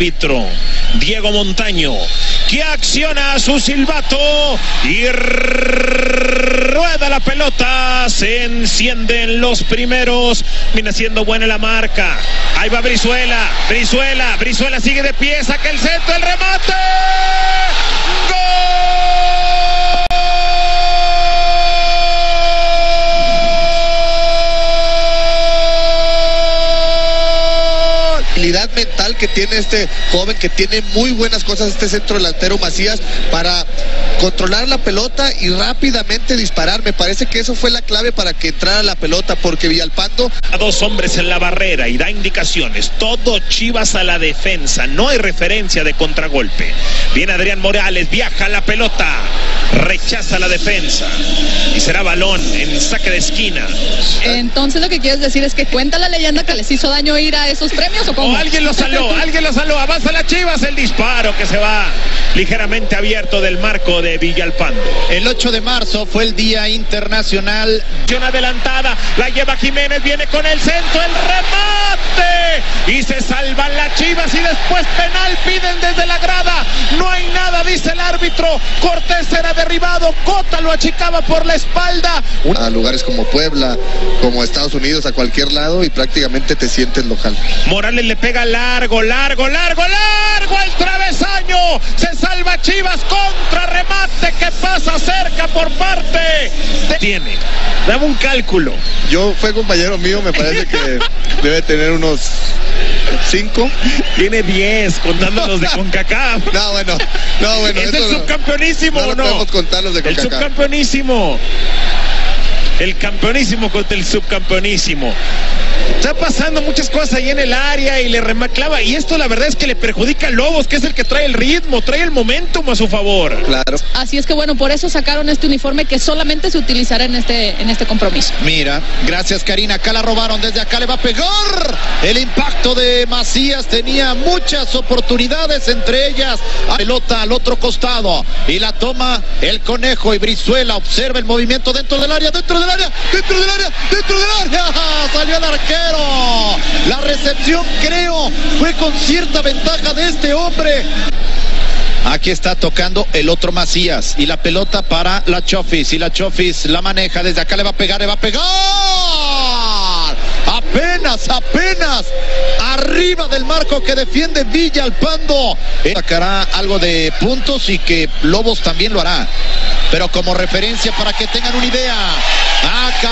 árbitro Diego Montaño, que acciona su silbato y rueda la pelota. Se encienden los primeros. Viene siendo buena la marca. Ahí va Brizuela. Brizuela. Brizuela sigue de pie. Saca el centro. El remate. Mental que tiene este joven, que tiene muy buenas cosas este centro delantero Macías para controlar la pelota y rápidamente disparar. Me parece que eso fue la clave para que entrara la pelota, porque Villalpando. A dos hombres en la barrera y da indicaciones. Todo Chivas a la defensa. No hay referencia de contragolpe. Viene Adrián Morales, viaja la pelota rechaza la defensa y será balón en saque de esquina. Entonces lo que quieres decir es que cuenta la leyenda que les hizo daño ir a esos premios o cómo? O alguien lo saló, alguien lo saló, avanza la Chivas, el disparo que se va ligeramente abierto del marco de Villalpando. El 8 de marzo fue el Día Internacional. Una adelantada, la lleva Jiménez, viene con el centro, el remate y se salvan las Chivas y después penal piden desde la grada. No hay nada, dice árbitro. Cortés será derribado, Cota lo achicaba por la espalda. A lugares como Puebla, como Estados Unidos, a cualquier lado y prácticamente te sientes local. Morales le pega largo, largo, largo, largo al travesaño. Se salva Chivas contra remate que pasa cerca por parte. Tiene. Dame un cálculo. Yo fue compañero mío, me parece que debe tener unos cinco. Tiene diez, contando los de CONCACAF. No, bueno, no, bueno. ¿Es el subcampeonísimo o no? podemos contar los de. El subcampeonísimo. El campeonísimo contra el subcampeonísimo. Está pasando muchas cosas ahí en el área y le remaclava. Y esto la verdad es que le perjudica a Lobos, que es el que trae el ritmo, trae el momentum a su favor. Claro. Así es que bueno, por eso sacaron este uniforme que solamente se utilizará en este, en este compromiso. Mira, gracias Karina. Acá la robaron, desde acá le va a pegar. El impacto de Macías tenía muchas oportunidades, entre ellas a pelota al otro costado. Y la toma el conejo y Brizuela. Observa el movimiento dentro del área, dentro del área, dentro del área, dentro del área. Salió el arquero. La recepción, creo, fue con cierta ventaja de este hombre. Aquí está tocando el otro Macías y la pelota para la Chofis y la Chofis la maneja desde acá le va a pegar, le va a pegar. Apenas, apenas arriba del marco que defiende Villa Alpando. Sacará algo de puntos y que Lobos también lo hará. Pero como referencia para que tengan una idea.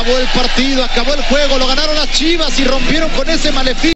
Acabó el partido, acabó el juego, lo ganaron las Chivas y rompieron con ese maleficio.